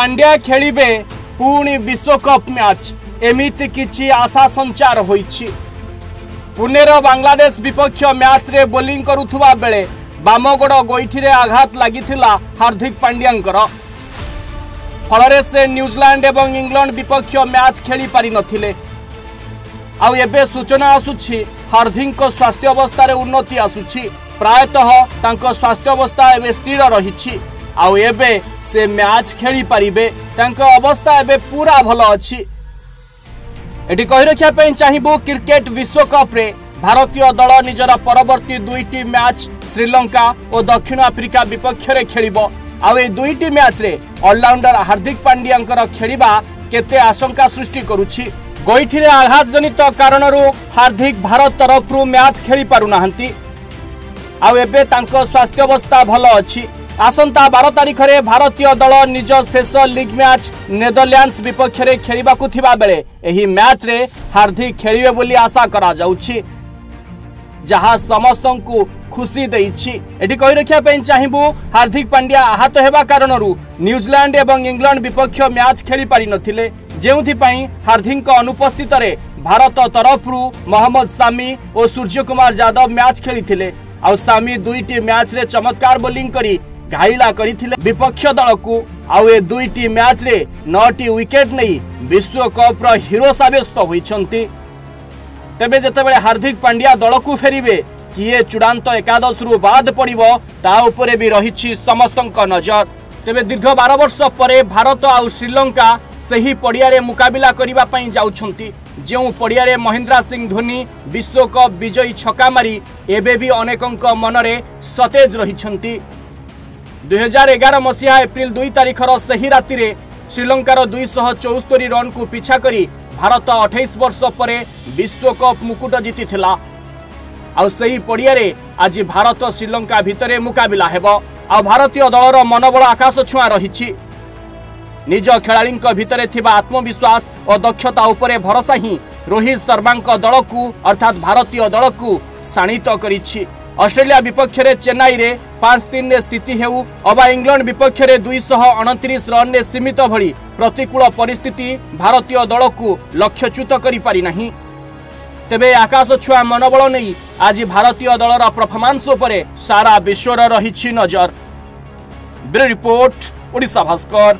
ପାଣ୍ଡ୍ୟା ଖେଳିବେ ପୁଣି ବିଶ୍ୱକପ୍ ମ୍ୟାଚ୍। ଏମିତି କିଛି ଆଶା ସଞ୍ଚାର ହୋଇଛି। ପୁନେର ବାଂଲାଦେଶ ବିପକ୍ଷ ମ୍ୟାଚ୍ରେ ବୋଲିଂ କରୁଥିବା ବେଳେ ବାମଗୋଡ଼ ଗୋଇଠିରେ ଆଘାତ ଲାଗିଥିଲା ହାର୍ଦ୍ଦିକ ପାଣ୍ଡ୍ୟାଙ୍କର ଫଳରେ ସେ ନ୍ୟୁଜିଲାଣ୍ଡ ଏବଂ ଇଂଲଣ୍ଡ ବିପକ୍ଷ ମ୍ୟାଚ୍ ଖେଳିପାରିନଥିଲେ ଆଉ ଏବେ ସୂଚନା ଆସୁଛି ହାର୍ଦ୍ଦିକଙ୍କ ସ୍ୱାସ୍ଥ୍ୟ ଅବସ୍ଥାରେ ଉନ୍ନତି ଆସୁଛି। ପ୍ରାୟତଃ ତାଙ୍କ ସ୍ୱାସ୍ଥ୍ୟ ଅବସ୍ଥା ଏବେ ସ୍ଥିର ରହିଛି। ଆଉ ଏବେ ସେ ମ୍ୟାଚ୍ ଖେଳିପାରିବେ ତାଙ୍କ ଅବସ୍ଥା ଏବେ ପୁରା ଭଲ ଅଛି। ଏଠି କହି ରଖିବା ପାଇଁ ଚାହିଁବୁ କ୍ରିକେଟ ବିଶ୍ୱକପ୍ରେ ଭାରତୀୟ ଦଳ ନିଜର ପରବର୍ତ୍ତୀ ଦୁଇଟି ମ୍ୟାଚ୍ ଶ୍ରୀଲଙ୍କା ଓ ଦକ୍ଷିଣ ଆଫ୍ରିକା ବିପକ୍ଷରେ ଖେଳିବ। ଆଉ ଏହି ଦୁଇଟି ମ୍ୟାଚ୍ରେ ଅଲରାଉଣ୍ଡର ହାର୍ଦ୍ଦିକ ପାଣ୍ଡିଆଙ୍କର ଖେଳିବା କେତେ ଆଶଙ୍କା ସୃଷ୍ଟି କରୁଛି। ଗୋଇଠିରେ ଆଘାତଜନିତ କାରଣରୁ ହାର୍ଦ୍ଦିକ ଭାରତ ତରଫରୁ ମ୍ୟାଚ୍ ଖେଳିପାରୁନାହାନ୍ତି ଆଉ ଏବେ ତାଙ୍କ ସ୍ୱାସ୍ଥ୍ୟାବସ୍ଥା ଭଲ ଅଛି। ଆସନ୍ତା ବାର ତାରିଖରେ ଭାରତୀୟ ଦଳ ନିଜ ଶେଷ ଲିଗ୍ ମ୍ୟାଚ୍ ନେଦରଲ୍ୟାଣ୍ଡସ ବିପକ୍ଷରେ ଖେଳିବାକୁ ଥିବା ବେଳେ ଏହି ମ୍ୟାଚ୍ରେ ହାର୍ଦ୍ଦିକ ଖେଳିବେ ବୋଲି ଆଶା କରାଯାଉଛି। ଯାହା ସମସ୍ତଙ୍କୁ ଖୁସି ଦେଇଛି। ଏଠି କହି ରଖିବା ପାଇଁ ଚାହିଁବୁ ହାର୍ଦ୍ଦିକ ପାଣ୍ଡ୍ୟା ଆହତ ହେବା କାରଣରୁ ନ୍ୟୁଜିଲାଣ୍ଡ ଏବଂ ଇଂଲଣ୍ଡ ବିପକ୍ଷ ମ୍ୟାଚ୍ ଖେଳିପାରିନଥିଲେ ଯେଉଁଥିପାଇଁ ହାର୍ଦ୍ଦିକଙ୍କ ଅନୁପସ୍ଥିତରେ ଭାରତ ତରଫରୁ ମହମ୍ମଦ ସାମି ଓ ସୂର୍ଯ୍ୟ କୁମାର ଯାଦବ ମ୍ୟାଚ୍ ଖେଳିଥିଲେ। ଆଉ ସାମି ଦୁଇଟି ମ୍ୟାଚ୍ରେ ଚମତ୍କାର ବୋଲିଂ କରି ଘାଇଲା କରିଥିଲେ ବିପକ୍ଷ ଦଳକୁ। ଆଉ ଏ ଦୁଇଟି ମ୍ୟାଚ୍ରେ ନଅଟି ୱିକେଟ୍ ନେଇ ବିଶ୍ୱକପ୍ର ହିରୋ ସାବ୍ୟସ୍ତ ହୋଇଛନ୍ତି। ତେବେ ଯେତେବେଳେ ହାର୍ଦ୍ଦିକ ପାଣ୍ଡ୍ୟା ଦଳକୁ ଫେରିବେ କିଏ ଚୂଡ଼ାନ୍ତ ଏକାଦଶରୁ ବାଦ ପଡ଼ିବ ତା ଉପରେ ବି ରହିଛି ସମସ୍ତଙ୍କ ନଜର। ତେବେ ଦୀର୍ଘ ବାର ବର୍ଷ ପରେ ଭାରତ ଆଉ ଶ୍ରୀଲଙ୍କା ସେହି ପଡ଼ିଆରେ ମୁକାବିଲା କରିବା ପାଇଁ ଯାଉଛନ୍ତି। ଯେଉଁ ପଡ଼ିଆରେ ମହେନ୍ଦ୍ର ସିଂ ଧୋନି ବିଶ୍ୱକପ୍ ବିଜୟୀ ଛକା ମାରି ଏବେ ବି ଅନେକଙ୍କ ମନରେ ସତେଜ ରହିଛନ୍ତି। ଦୁଇହଜାର ଏଗାର ମସିହା ଏପ୍ରିଲ ଦୁଇ ତାରିଖର ସେହି ରାତିରେ ଶ୍ରୀଲଙ୍କାର ଦୁଇଶହ ଚଉସ୍ତରୀ ରନ୍କୁ ପିଛା କରି ଭାରତ ଅଠେଇଶ ବର୍ଷ ପରେ ବିଶ୍ୱକପ୍ ମୁକୁଟ ଜିତିଥିଲା। ଆଉ ସେହି ପଡ଼ିଆରେ ଆଜି ଭାରତ ଶ୍ରୀଲଙ୍କା ଭିତରେ ମୁକାବିଲା ହେବ। ଆଉ ଭାରତୀୟ ଦଳର ମନୋବଳ ଆକାଶ ଛୁଆଁ ରହିଛି। ନିଜ ଖେଳାଳିଙ୍କ ଭିତରେ ଥିବା ଆତ୍ମବିଶ୍ୱାସ ଓ ଦକ୍ଷତା ଉପରେ ଭରସା ହିଁ ରୋହିତ ଶର୍ମାଙ୍କ ଦଳକୁ ଅର୍ଥାତ୍ ଭାରତୀୟ ଦଳକୁ ଶାଣିତ କରିଛି। ଅଷ୍ଟ୍ରେଲିଆ ବିପକ୍ଷରେ ଚେନ୍ନାଇରେ ପାଞ୍ଚ ତିନରେ ସ୍ଥିତି ହେଉ ଅବା ଇଂଲଣ୍ଡ ବିପକ୍ଷରେ ଦୁଇଶହ ଅଣତିରିଶ ରନ୍ରେ ସୀମିତ ଭଳି ପ୍ରତିକୂଳ ପରିସ୍ଥିତି ଭାରତୀୟ ଦଳକୁ ଲକ୍ଷ୍ୟଚ୍ୟୁତ କରିପାରିନାହିଁ। ତେବେ ଆକାଶ ଛୁଆ ମନୋବଳ ନେଇ ଆଜି ଭାରତୀୟ ଦଳର ପରଫର୍ମାନ୍ସ ଉପରେ ସାରା ବିଶ୍ୱର ରହିଛି ନଜର। Bureau report Odisha Bhaskar.